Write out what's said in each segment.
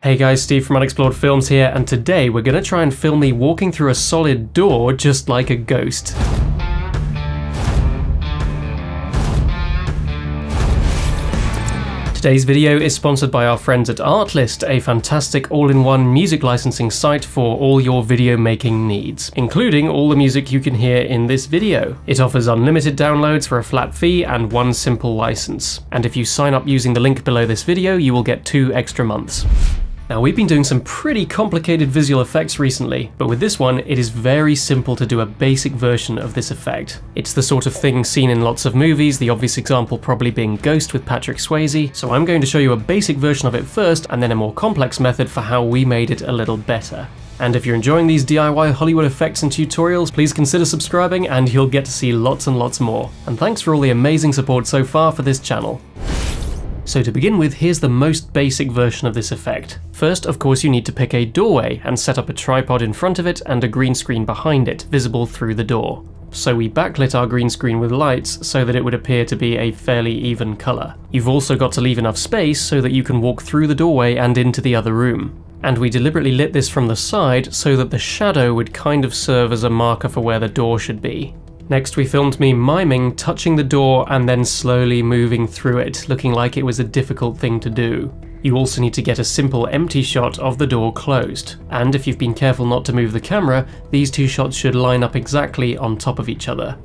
Hey guys, Steve from Unexplored Films here, and today we're gonna try and film me walking through a solid door just like a ghost. Today's video is sponsored by our friends at Artlist, a fantastic all-in-one music licensing site for all your video making needs, including all the music you can hear in this video. It offers unlimited downloads for a flat fee and one simple license. And if you sign up using the link below this video, you will get two extra months. Now we've been doing some pretty complicated visual effects recently, but with this one it is very simple to do a basic version of this effect. It's the sort of thing seen in lots of movies, the obvious example probably being Ghost with Patrick Swayze, so I'm going to show you a basic version of it first and then a more complex method for how we made it a little better. And if you're enjoying these DIY Hollywood effects and tutorials, please consider subscribing and you'll get to see lots and lots more. And thanks for all the amazing support so far for this channel. So to begin with, here's the most basic version of this effect. First, of course, you need to pick a doorway and set up a tripod in front of it and a green screen behind it, visible through the door. So we backlit our green screen with lights so that it would appear to be a fairly even colour. You've also got to leave enough space so that you can walk through the doorway and into the other room. And we deliberately lit this from the side so that the shadow would kind of serve as a marker for where the door should be. Next we filmed me miming touching the door and then slowly moving through it, looking like it was a difficult thing to do. You also need to get a simple empty shot of the door closed, and if you've been careful not to move the camera, these two shots should line up exactly on top of each other.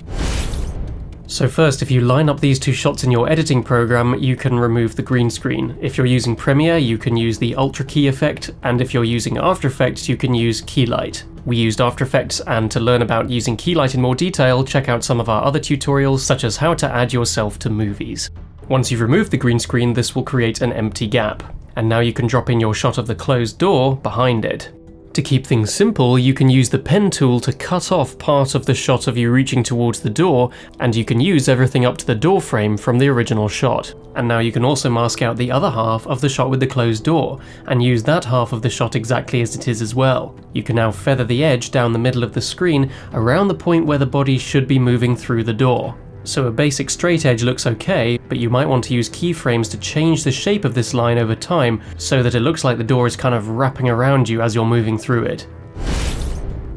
So first, if you line up these two shots in your editing program, you can remove the green screen. If you're using Premiere, you can use the Ultra Key effect, and if you're using After Effects, you can use Keylight. We used After Effects, and to learn about using Keylight in more detail, check out some of our other tutorials, such as how to add yourself to movies. Once you've removed the green screen, this will create an empty gap. And now you can drop in your shot of the closed door behind it. To keep things simple, you can use the pen tool to cut off part of the shot of you reaching towards the door, and you can use everything up to the door frame from the original shot. And now you can also mask out the other half of the shot with the closed door, and use that half of the shot exactly as it is as well. You can now feather the edge down the middle of the screen around the point where the body should be moving through the door. So a basic straight edge looks okay, but you might want to use keyframes to change the shape of this line over time so that it looks like the door is kind of wrapping around you as you're moving through it.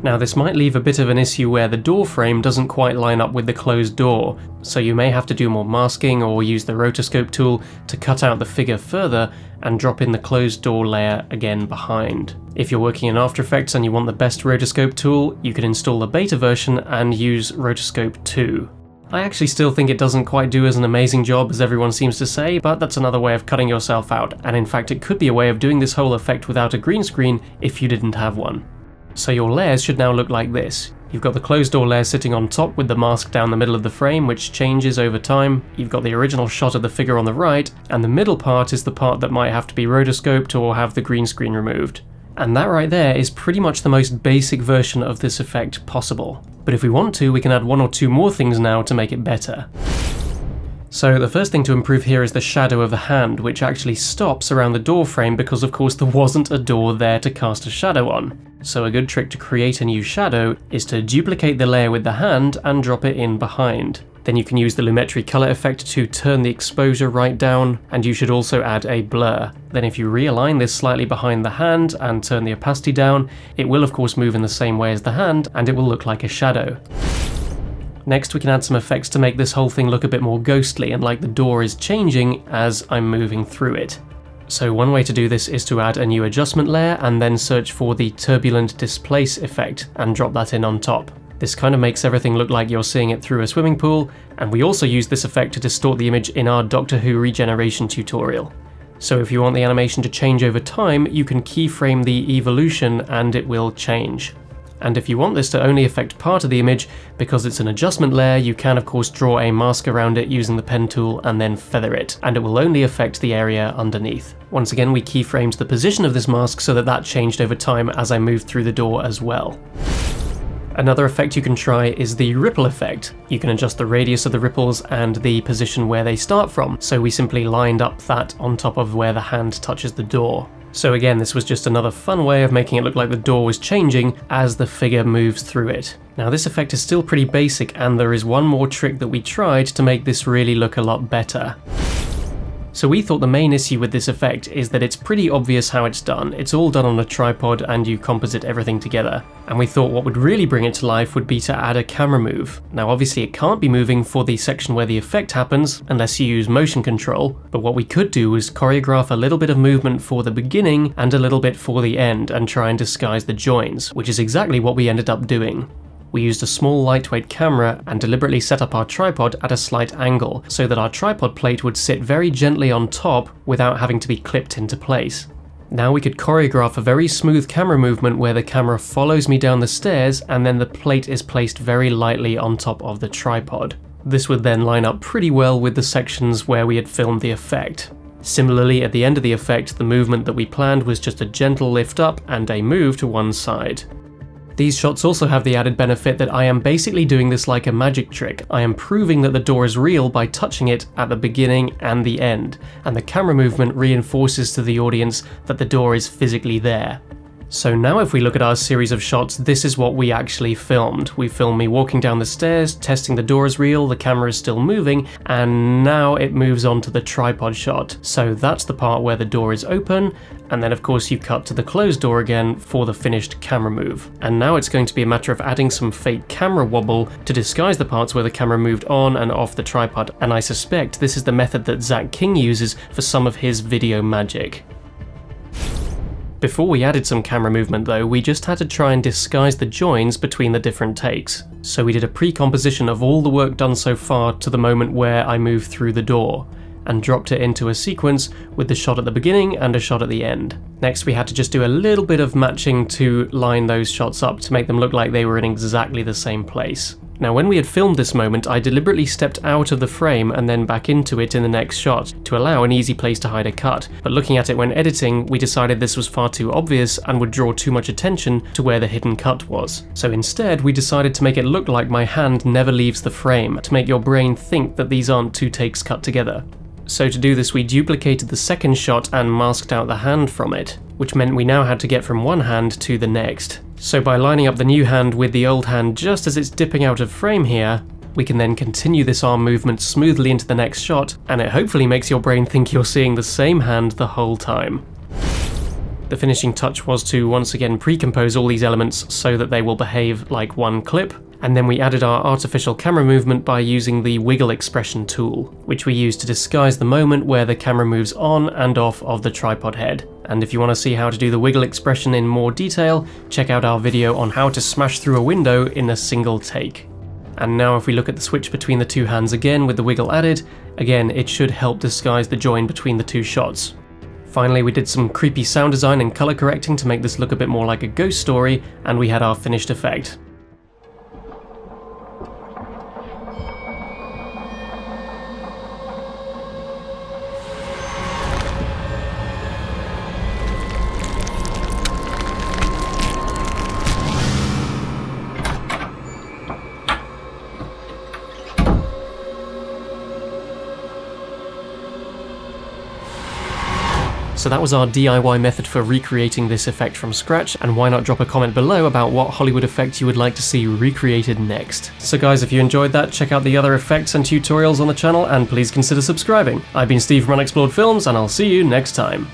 Now this might leave a bit of an issue where the door frame doesn't quite line up with the closed door, so you may have to do more masking or use the rotoscope tool to cut out the figure further and drop in the closed door layer again behind. If you're working in After Effects and you want the best rotoscope tool, you can install the beta version and use rotoscope 2. I actually still think it doesn't quite do as an amazing job as everyone seems to say, but that's another way of cutting yourself out, and in fact it could be a way of doing this whole effect without a green screen if you didn't have one. So your layers should now look like this. You've got the closed door layer sitting on top with the mask down the middle of the frame which changes over time, you've got the original shot of the figure on the right, and the middle part is the part that might have to be rotoscoped or have the green screen removed. And that right there is pretty much the most basic version of this effect possible. But if we want to, we can add one or two more things now to make it better. So the first thing to improve here is the shadow of the hand, which actually stops around the door frame because of course there wasn't a door there to cast a shadow on. So a good trick to create a new shadow is to duplicate the layer with the hand and drop it in behind. Then you can use the Lumetri color effect to turn the exposure right down, and you should also add a blur. Then if you realign this slightly behind the hand and turn the opacity down, it will of course move in the same way as the hand, and it will look like a shadow. Next we can add some effects to make this whole thing look a bit more ghostly and like the door is changing as I'm moving through it. So one way to do this is to add a new adjustment layer and then search for the turbulent displace effect and drop that in on top. This kind of makes everything look like you're seeing it through a swimming pool, and we also use this effect to distort the image in our Doctor Who regeneration tutorial. So if you want the animation to change over time, you can keyframe the evolution and it will change. And if you want this to only affect part of the image, because it's an adjustment layer, you can of course draw a mask around it using the pen tool and then feather it, and it will only affect the area underneath. Once again, we keyframed the position of this mask so that that changed over time as I moved through the door as well. Another effect you can try is the ripple effect. You can adjust the radius of the ripples and the position where they start from, so we simply lined up that on top of where the hand touches the door. So again, this was just another fun way of making it look like the door was changing as the figure moves through it. Now this effect is still pretty basic and there is one more trick that we tried to make this really look a lot better. So we thought the main issue with this effect is that it's pretty obvious how it's done. It's all done on a tripod and you composite everything together. And we thought what would really bring it to life would be to add a camera move. Now obviously it can't be moving for the section where the effect happens unless you use motion control, but what we could do was choreograph a little bit of movement for the beginning and a little bit for the end and try and disguise the joins, which is exactly what we ended up doing we used a small lightweight camera and deliberately set up our tripod at a slight angle so that our tripod plate would sit very gently on top without having to be clipped into place. Now we could choreograph a very smooth camera movement where the camera follows me down the stairs and then the plate is placed very lightly on top of the tripod. This would then line up pretty well with the sections where we had filmed the effect. Similarly, at the end of the effect, the movement that we planned was just a gentle lift up and a move to one side. These shots also have the added benefit that I am basically doing this like a magic trick. I am proving that the door is real by touching it at the beginning and the end, and the camera movement reinforces to the audience that the door is physically there. So now if we look at our series of shots, this is what we actually filmed. We filmed me walking down the stairs, testing the door is real, the camera is still moving, and now it moves on to the tripod shot. So that's the part where the door is open, and then of course you cut to the closed door again for the finished camera move. And now it's going to be a matter of adding some fake camera wobble to disguise the parts where the camera moved on and off the tripod, and I suspect this is the method that Zach King uses for some of his video magic. Before we added some camera movement though, we just had to try and disguise the joins between the different takes. So we did a pre-composition of all the work done so far to the moment where I move through the door, and dropped it into a sequence with the shot at the beginning and a shot at the end. Next we had to just do a little bit of matching to line those shots up to make them look like they were in exactly the same place. Now when we had filmed this moment, I deliberately stepped out of the frame and then back into it in the next shot to allow an easy place to hide a cut, but looking at it when editing, we decided this was far too obvious and would draw too much attention to where the hidden cut was. So instead, we decided to make it look like my hand never leaves the frame, to make your brain think that these aren't two takes cut together. So to do this we duplicated the second shot and masked out the hand from it, which meant we now had to get from one hand to the next. So by lining up the new hand with the old hand just as it's dipping out of frame here, we can then continue this arm movement smoothly into the next shot, and it hopefully makes your brain think you're seeing the same hand the whole time. The finishing touch was to once again pre-compose all these elements so that they will behave like one clip, and then we added our artificial camera movement by using the wiggle expression tool, which we use to disguise the moment where the camera moves on and off of the tripod head and if you want to see how to do the wiggle expression in more detail, check out our video on how to smash through a window in a single take. And now if we look at the switch between the two hands again with the wiggle added, again it should help disguise the join between the two shots. Finally we did some creepy sound design and colour correcting to make this look a bit more like a ghost story, and we had our finished effect. So that was our DIY method for recreating this effect from scratch, and why not drop a comment below about what Hollywood effect you would like to see recreated next. So guys, if you enjoyed that, check out the other effects and tutorials on the channel, and please consider subscribing. I've been Steve from Unexplored Films, and I'll see you next time.